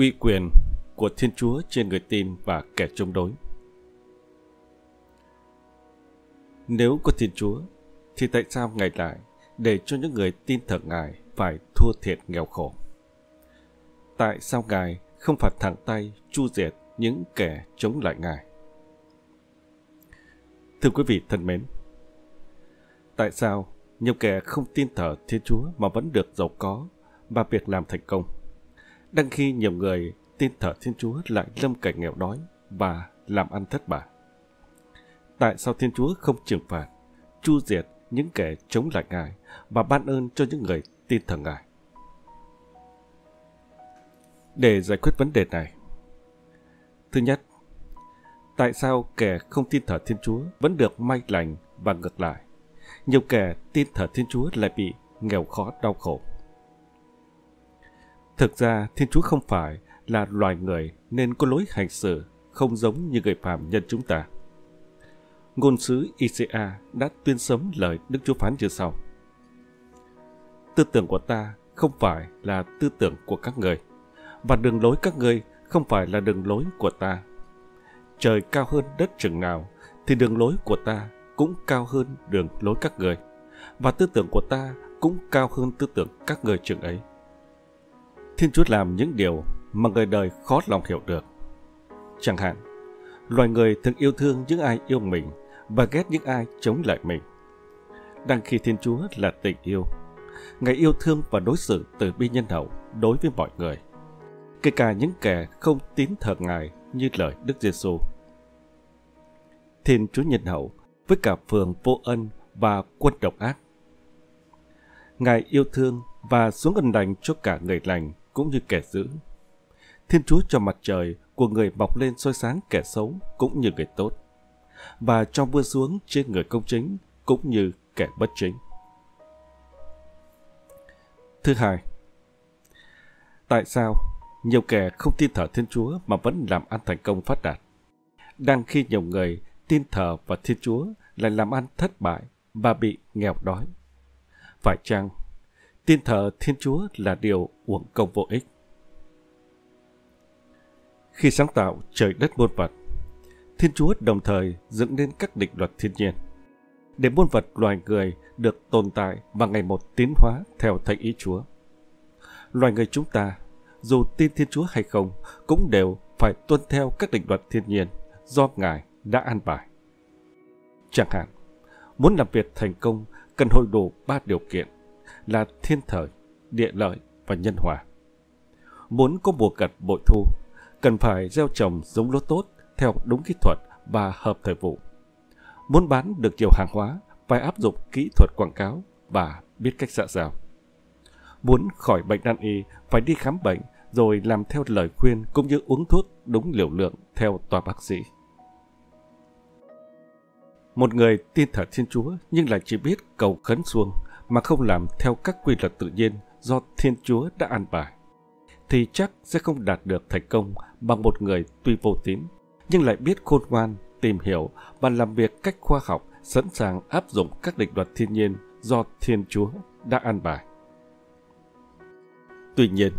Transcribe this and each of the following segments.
uy quyền của Thiên Chúa trên người tin và kẻ chống đối. Nếu có Thiên Chúa, thì tại sao Ngài lại để cho những người tin thờ Ngài phải thua thiệt nghèo khổ? Tại sao Ngài không phạt thẳng tay chu diệt những kẻ chống lại Ngài? Thưa quý vị thân mến, tại sao nhiều kẻ không tin thờ Thiên Chúa mà vẫn được giàu có và việc làm thành công? Đang khi nhiều người tin thờ Thiên Chúa lại lâm cảnh nghèo đói và làm ăn thất bại. Tại sao Thiên Chúa không trừng phạt, chu diệt những kẻ chống lại Ngài và ban ơn cho những người tin thờ Ngài? Để giải quyết vấn đề này, thứ nhất, tại sao kẻ không tin thờ Thiên Chúa vẫn được may lành và ngược lại? Nhiều kẻ tin thờ Thiên Chúa lại bị nghèo khó đau khổ. Thực ra, Thiên Chúa không phải là loài người nên có lối hành xử không giống như người phàm nhân chúng ta. Ngôn sứ ICA đã tuyên sớm lời Đức Chúa phán như sau. Tư tưởng của ta không phải là tư tưởng của các người, và đường lối các ngươi không phải là đường lối của ta. Trời cao hơn đất chừng nào, thì đường lối của ta cũng cao hơn đường lối các người, và tư tưởng của ta cũng cao hơn tư tưởng các người chừng ấy. Thiên Chúa làm những điều mà người đời khó lòng hiểu được. Chẳng hạn, loài người thường yêu thương những ai yêu mình và ghét những ai chống lại mình. Đang khi Thiên Chúa là tình yêu, Ngài yêu thương và đối xử từ bi nhân hậu đối với mọi người, kể cả những kẻ không tín thờ Ngài như lời Đức Giêsu. Thiên Chúa nhân hậu với cả phường vô ân và quân độc ác. Ngài yêu thương và xuống ân lành cho cả người lành cũng như kẻ dữ. Thiên Chúa cho mặt trời của người bọc lên soi sáng kẻ xấu cũng như người tốt, và cho mưa xuống trên người công chính cũng như kẻ bất chính. Thứ hai, tại sao nhiều kẻ không tin thờ Thiên Chúa mà vẫn làm ăn thành công phát đạt? Đang khi nhiều người tin thờ và Thiên Chúa lại làm ăn thất bại và bị nghèo đói. Phải chăng tin thờ Thiên Chúa là điều uổng công vô ích? Khi sáng tạo trời đất muôn vật, Thiên Chúa đồng thời dựng nên các định luật thiên nhiên, để muôn vật loài người được tồn tại và ngày một tiến hóa theo thánh ý Chúa. Loài người chúng ta, dù tin Thiên Chúa hay không, cũng đều phải tuân theo các định luật thiên nhiên do Ngài đã an bài. Chẳng hạn, muốn làm việc thành công cần hội đủ ba điều kiện là thiên thời, địa lợi và nhân hòa. Muốn có mùa gặt bội thu, cần phải gieo trồng giống lúa tốt theo đúng kỹ thuật và hợp thời vụ. Muốn bán được nhiều hàng hóa, phải áp dụng kỹ thuật quảng cáo và biết cách dạ dào. Muốn khỏi bệnh nan y, phải đi khám bệnh rồi làm theo lời khuyên cũng như uống thuốc đúng liều lượng theo tòa bác sĩ. Một người tin thờ Thiên Chúa nhưng lại chỉ biết cầu khấn xuông mà không làm theo các quy luật tự nhiên do Thiên Chúa đã an bài, thì chắc sẽ không đạt được thành công bằng một người tuy vô tín, nhưng lại biết khôn ngoan, tìm hiểu và làm việc cách khoa học, sẵn sàng áp dụng các định luật thiên nhiên do Thiên Chúa đã an bài. Tuy nhiên,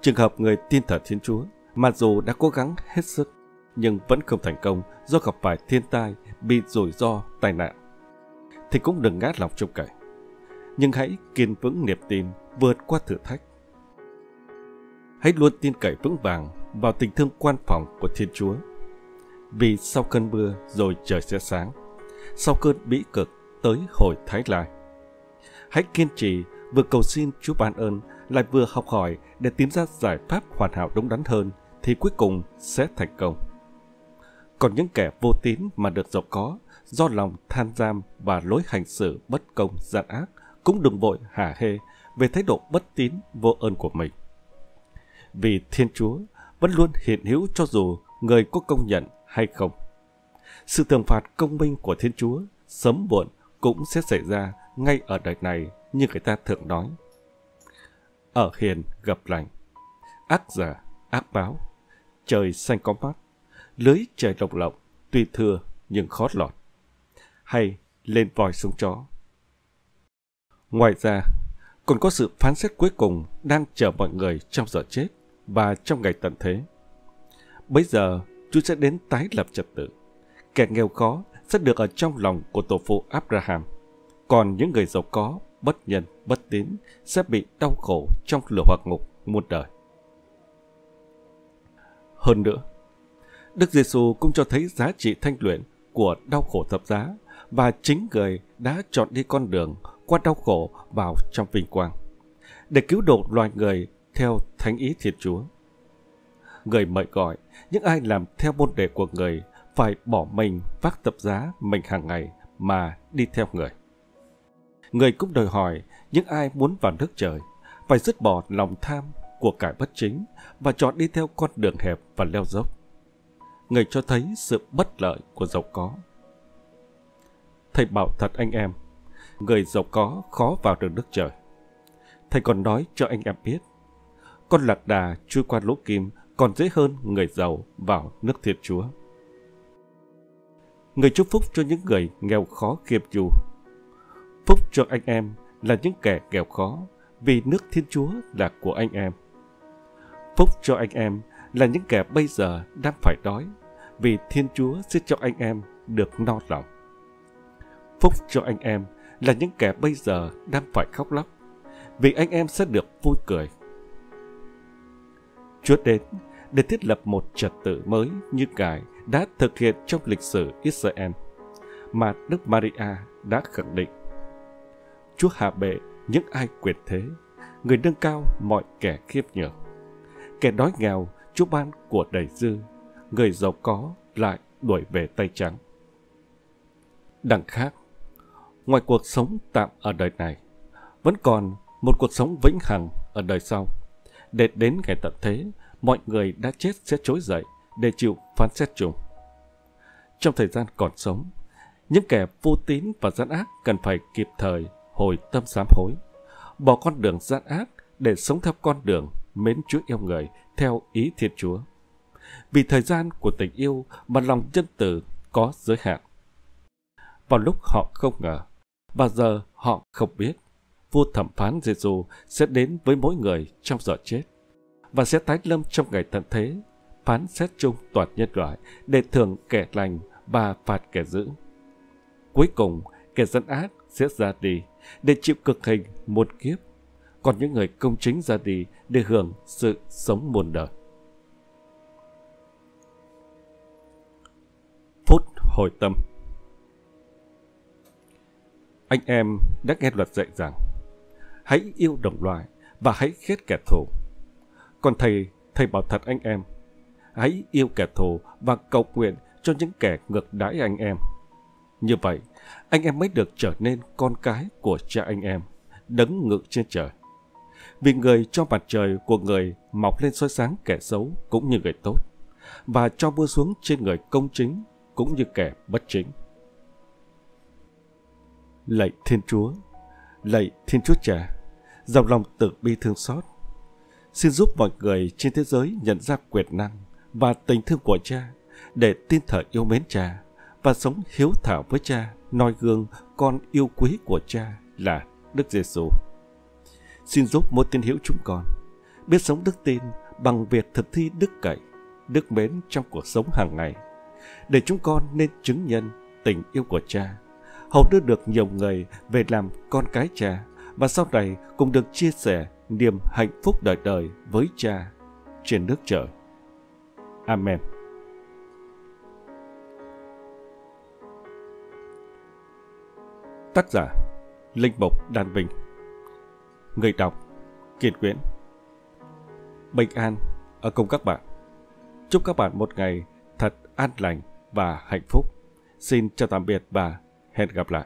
trường hợp người tin thờ Thiên Chúa, mặc dù đã cố gắng hết sức, nhưng vẫn không thành công do gặp phải thiên tai, bị rủi ro, tai nạn, thì cũng đừng ngát lòng trông cậy. Nhưng hãy kiên vững niềm tin vượt qua thử thách. Hãy luôn tin cậy vững vàng vào tình thương quan phòng của Thiên Chúa. Vì sau cơn mưa rồi trời sẽ sáng, sau cơn bĩ cực tới hồi thái lai. Hãy kiên trì vừa cầu xin Chúa ban ơn lại vừa học hỏi để tìm ra giải pháp hoàn hảo đúng đắn hơn thì cuối cùng sẽ thành công. Còn những kẻ vô tín mà được giàu có do lòng than giam và lối hành xử bất công gian ác cũng đừng vội hả hê về thái độ bất tín vô ơn của mình. Vì Thiên Chúa vẫn luôn hiện hữu cho dù người có công nhận hay không. Sự thường phạt công minh của Thiên Chúa sớm muộn cũng sẽ xảy ra ngay ở đời này như người ta thường nói. Ở hiền gặp lành, ác giả, ác báo, trời xanh có mắt, lưới trời lộc lộng tuy thưa nhưng khó lọt. Hay lên voi xuống chó. Ngoài ra, còn có sự phán xét cuối cùng đang chờ mọi người trong giờ chết và trong ngày tận thế. Bây giờ, Chúa sẽ đến tái lập trật tự. Kẻ nghèo khó sẽ được ở trong lòng của tổ phụ Abraham. Còn những người giàu có, bất nhân, bất tín sẽ bị đau khổ trong lửa hoặc ngục muôn đời. Hơn nữa, Đức Giêsu cũng cho thấy giá trị thanh luyện của đau khổ thập giá và chính người đã chọn đi con đường qua đau khổ vào trong vinh quang để cứu độ loài người theo thánh ý Thiên Chúa. Người mời gọi những ai làm theo môn đệ của người phải bỏ mình vác tập giá mình hàng ngày mà đi theo người. Người cũng đòi hỏi những ai muốn vào nước trời phải dứt bỏ lòng tham của cải bất chính và chọn đi theo con đường hẹp và leo dốc. Người cho thấy sự bất lợi của giàu có. Thầy bảo thật anh em, người giàu có khó vào được nước trời. Thầy còn nói cho anh em biết, con lạc đà chui qua lỗ kim còn dễ hơn người giàu vào nước thiên chúa. Người chúc phúc cho những người nghèo khó khiêm dù. Phúc cho anh em là những kẻ nghèo khó, vì nước thiên chúa là của anh em. Phúc cho anh em là những kẻ bây giờ đang phải đói, vì thiên chúa sẽ cho anh em được no lòng. Phúc cho anh em là những kẻ bây giờ đang phải khóc lóc, vì anh em sẽ được vui cười. Chúa đến để thiết lập một trật tự mới như Ngài đã thực hiện trong lịch sử Israel, mà Đức Maria đã khẳng định. Chúa hạ bệ những ai quyền thế, người nâng cao mọi kẻ khiếp nhường. Kẻ đói nghèo, Chúa ban của đầy dư, người giàu có lại đuổi về tay trắng. Đằng khác, ngoài cuộc sống tạm ở đời này, vẫn còn một cuộc sống vĩnh hằng ở đời sau. Để đến ngày tận thế, mọi người đã chết sẽ trỗi dậy để chịu phán xét chung. Trong thời gian còn sống, những kẻ vô tín và gian ác cần phải kịp thời hồi tâm sám hối, bỏ con đường gian ác để sống theo con đường mến Chúa yêu người theo ý Thiên Chúa. Vì thời gian của tình yêu mà lòng nhân từ có giới hạn. Vào lúc họ không ngờ, và giờ họ không biết, vua thẩm phán Giêsu sẽ đến với mỗi người trong giờ chết và sẽ tái lâm trong ngày tận thế, phán xét chung toàn nhân loại để thưởng kẻ lành và phạt kẻ dữ. Cuối cùng, kẻ dân ác sẽ ra đi để chịu cực hình một kiếp, còn những người công chính ra đi để hưởng sự sống muôn đời. Phút hồi tâm anh em đã nghe luật dạy rằng hãy yêu đồng loại và hãy ghét kẻ thù. Còn thầy, thầy bảo thật anh em, hãy yêu kẻ thù và cầu nguyện cho những kẻ ngược đãi anh em. Như vậy, anh em mới được trở nên con cái của cha anh em, đấng ngự trên trời. Vì người cho mặt trời của người mọc lên soi sáng kẻ xấu cũng như người tốt, và cho mưa xuống trên người công chính cũng như kẻ bất chính. Lạy Thiên Chúa, lạy Thiên Chúa Cha, dòng lòng tự bi thương xót, xin giúp mọi người trên thế giới nhận ra quyền năng và tình thương của cha để tin thờ yêu mến cha và sống hiếu thảo với cha, noi gương con yêu quý của cha là Đức Giêsu. Xin giúp mỗi tín hữu chúng con biết sống đức tin bằng việc thực thi đức cậy, đức mến trong cuộc sống hàng ngày, để chúng con nên chứng nhân tình yêu của cha, hầu đưa được nhiều người về làm con cái cha và sau này cũng được chia sẻ niềm hạnh phúc đời đời với cha trên nước trời. Amen. Tác giả Linh Mục Đàn Bình Người đọc Kiên Quyến Bình an, ở cùng các bạn. Chúc các bạn một ngày thật an lành và hạnh phúc. Xin chào tạm biệt và hẹn gặp lại.